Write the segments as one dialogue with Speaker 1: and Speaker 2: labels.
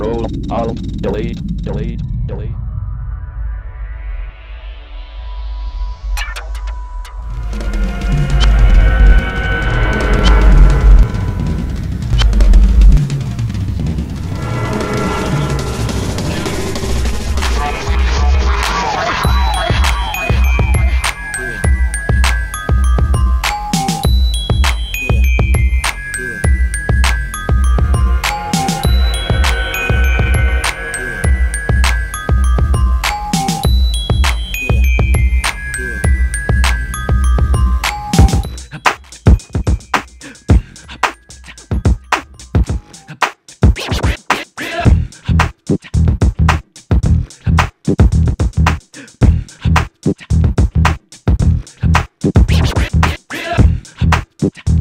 Speaker 1: Control, Alt, Delete, Delete, Delete.
Speaker 2: Get,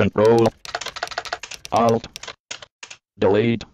Speaker 1: Control, Alt, Delete,